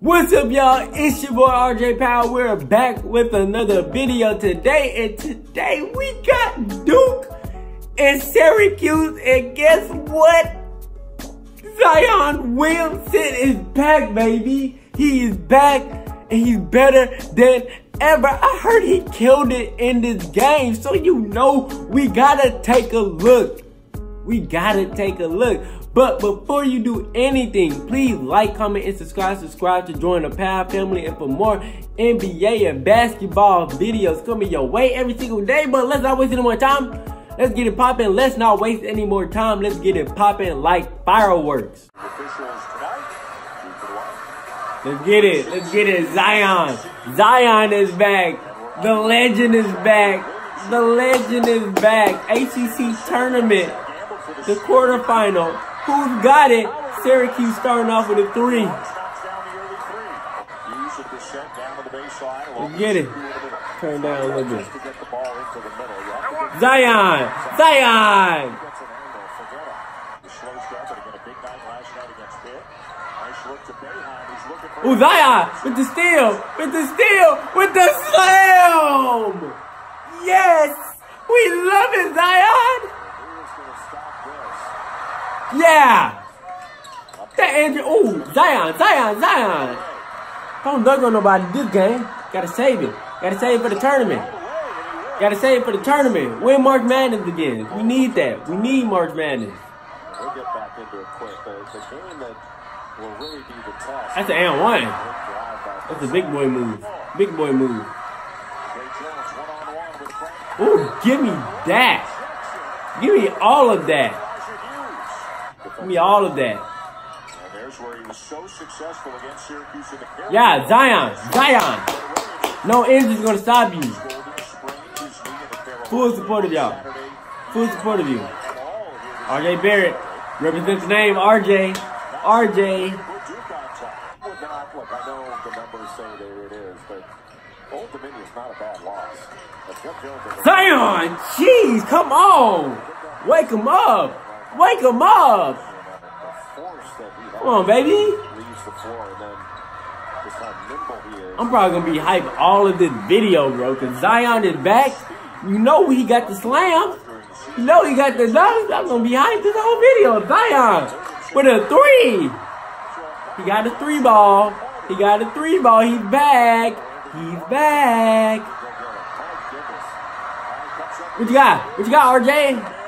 What's up y'all? It's your boy RJ Powell. We're back with another video today and today we got Duke and Syracuse and guess what? Zion Williamson is back baby. He is back and he's better than ever. I heard he killed it in this game so you know we gotta take a look. We gotta take a look. But before you do anything, please like, comment, and subscribe. Subscribe to join the Powell family and for more NBA and basketball videos coming your way every single day. But let's not waste any more time. Let's get it popping. Let's not waste any more time. Let's get it popping like fireworks. Let's get it. Let's get it. Zion. Zion is back. The legend is back. The legend is back. ACC tournament. The quarterfinal. Who's got it? Syracuse starting off with a three. Get it. Turn down a little bit. Zion! Zion! Ooh, Zion with the steal, with the steal, with the slam! Yes! We love it, Zion! Yeah! That Andrew, ooh, Zion, Zion, Zion. Don't dunk on nobody this game. Gotta save it. Gotta save it for the tournament. Gotta save it for the tournament. Win March Madness again. We need that. We need March Madness. We'll get back into it quick. The, the game that will really be the test. That's an and one. That's a big boy move. Big boy move. Ooh, give me that. Give me all of that. Give me all of that. And there's where he was so successful against Syracuse in the Yeah, Zion. Zion. No injury's gonna stop you. Full support of y'all. Full support of you. RJ Barrett represents the name RJ. RJ. Look, I know the numbers say that it is, but Old Dominion's not a bad loss. Zion! Jeez, come on! Wake him up! Wake him up! Come on, baby. I'm probably gonna be hype all of this video, bro, because Zion is back. You know he got the slam. You know he got the dunk. I'm gonna be hyped this whole video. Zion with a three. He got a three ball. He got a three ball. He's back. He's back. What you got? What you got, RJ?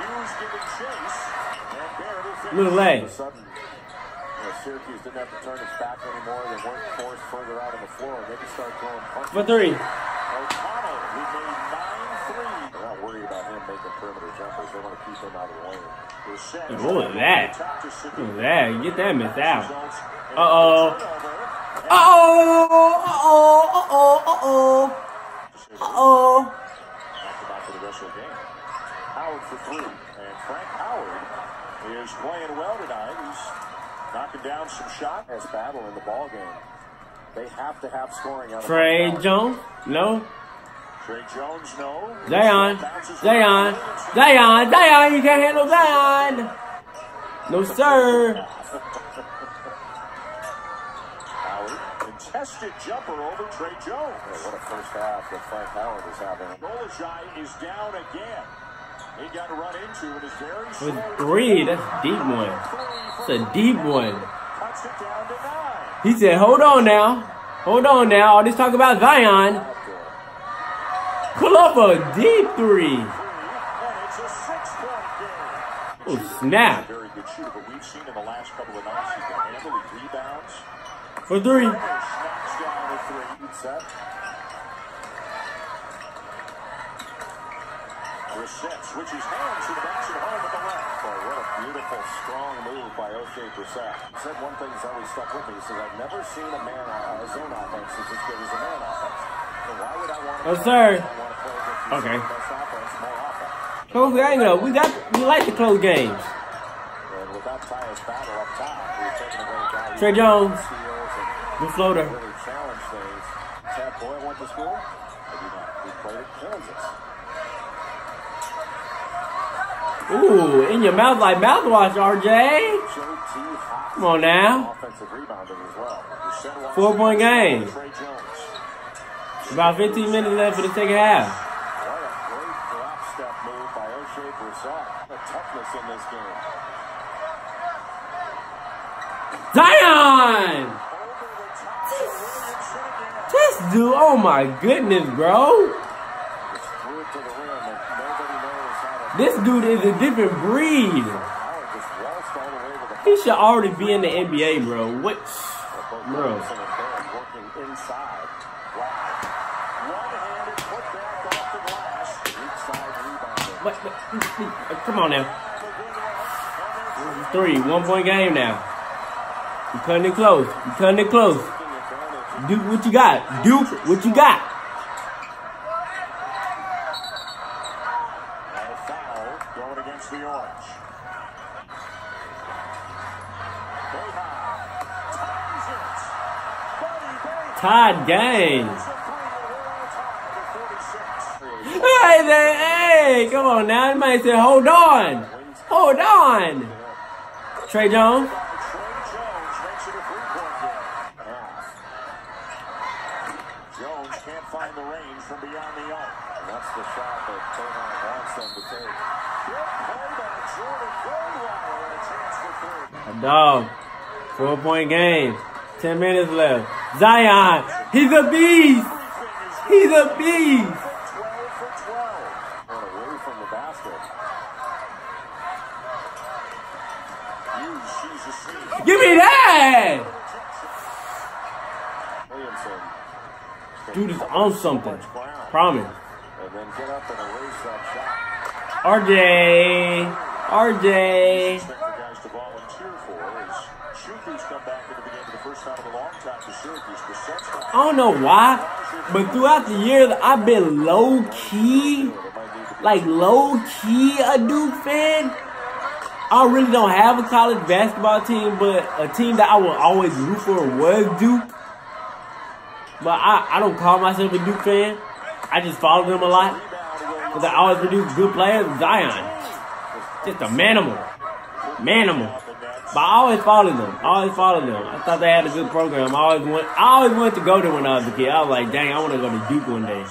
Hughes giving chase. And Barrett will finish. Little leg. All of a sudden, you know, Syracuse didn't have to turn its back anymore. They weren't forced further out on the floor. They could start throwing punches. For three. O'Connell, who made nine threes. They're not worried about him making perimeter jumpers. They want to keep him out of the lane. What was that? attack to Sabine. Look at that. Get that miss out. Results in a Uh-oh. Uh-oh. Uh-oh. Uh-oh. Uh-oh. Uh-oh. Back to back for the rest of the game. Howard for three. And Frank Howard is playing well tonight. He's knocking down some shots. This battle in the ball game. They have to have scoring out of Trey Howard. Jones? No. Tre Jones, no. Zion. Bounces Zion. around. Zion. Zion. You can't handle Zion. No, sir. Howard, contested jumper over Tre Jones. what a first half that Frank Howard is having. Dolezaj is down again. With three, that's a deep one. That's a deep one. Cuts it down to nine. He said, hold on now. Hold on now. All this talk about Zion. Pull up a deep three. And it's a six-point game. Oh, snap. Very good Brissett switches hands and backs it home with the left. Boy, what a beautiful, strong move by Oshae Brissett. Said one thing that's always stuck with me. He says, I've never seen a man, on a zone offense that's as good as a man offense. So why would I want to... Oh, yes, sir. I want to play against Okay. best offense, more offense. Close game though. We got we like to close games. And without Tyus Battle up top, we're taking away a guy who Tre Jones. steals and Good floater. really challenge things. Tad Boyle went to school? Maybe not. He played at Kansas. Ooh, in your mouth like mouthwash, RJ. Come on now. Four point game. About 15 minutes left for the second half. This. Zion! Again. This dude, oh my goodness, bro. Just threw it to the rim and nobody knows how to... This dude is a different breed. He should already be in the NBA, bro. What? Bro. What, what- come on now. Three, one point game now. You cutting it close. You cutting it close. Duke, what you got? Duke, what you got? At 46. Hey, there, hey, come on now. Might say, hold on. Hold on. Tre Jones. Jones can't find the range from beyond the arc. That's the shot that Boeheim wants them to take. Good play by Jordan Goldwire a chance for three. A dog. Four point game. Ten minutes left. Zion. He's a beast. He's a beast. 12 for 12. And away from the basket. Hughes sees the seam. Give me that. Dude is on something. Promise. RJ. RJ. I don't know why, but throughout the years, I've been low key, like low key a Duke fan. I really don't have a college basketball team, but a team that I will always root for was Duke. But I, I don't call myself a Duke fan. I just follow them a lot. Because I always produce good players. Zion. Just a manimal. Manimal. But I always followed them. I always followed them. I thought they had a good program. I always went. I always wanted to go there when I was a kid. I was like, dang, I want to go to Duke one day.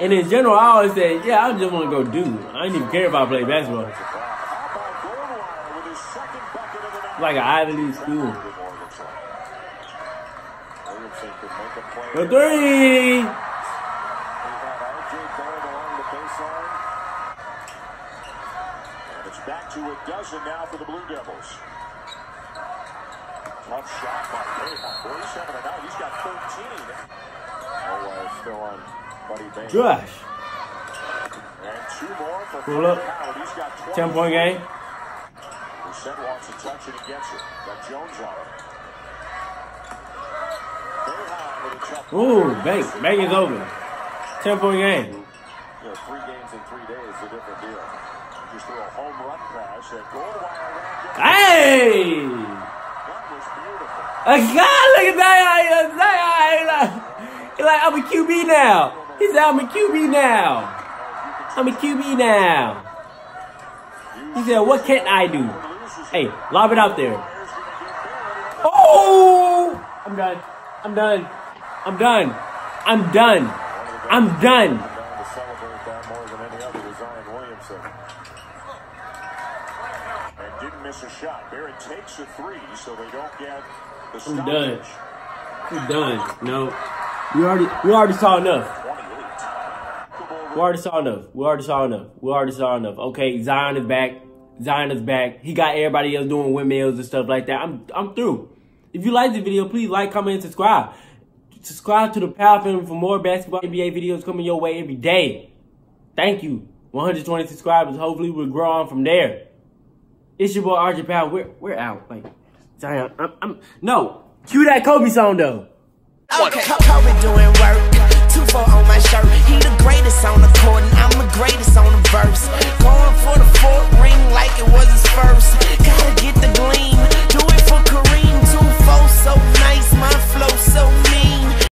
And in general, I always say, yeah, I just want to go Duke. I didn't even care if I play basketball. Like an Ivy League school. The three. He had RJ Barrett along the baseline. And it's back to a dozen now for the Blue Devils. Tough shot by Boeheim. 47 tonight. He's got 13. Oh, uh, still on Buddy Bay. Josh. And two more for Pull up. Howard. He's got 20. 10 point game. Brissett wants a touch and he gets it. Got Jones on it. Boeheim with a tough Ooh, bank. Bank is over. 10 point game. you know, three games in three days is a different deal. Just threw a home run pass that Goldwire ran down. Hey! That was beautiful. God, look at that! Zion! He like, I'm a QB now. He said, I'm a QB now. I'm a QB now. He said, what can I do? Hey, lob it out there. Oh! I'm done. I'm done. I'm done. I'm done. I'm done. Down to celebrate that more than any other was Zion Williamson. And didn't miss a shot. Barrett takes a three, so they don't get the I'm done. I'm done. No. We already we already saw enough. 28. We already saw enough. We already saw enough. We already saw enough. Okay, Zion is back. Zion is back. He got everybody else doing windmills and stuff like that. I'm I'm through. If you like the video, please like, comment, and subscribe. Subscribe to the Powell Family for more basketball NBA videos coming your way every day. Thank you. 120 subscribers. Hopefully we'll grow on from there. It's your boy RJ Powell. We're we're out. Like Zion, I'm, I'm no. Cue that Kobe song though. Okay. Kobe doing work. Two four on my shirt. He the greatest on the court, and I'm the greatest on the verse. Going for the fourth ring like it was his first. Gotta get the gleam. Do it for Kareem. Two four so nice. My flow so mean.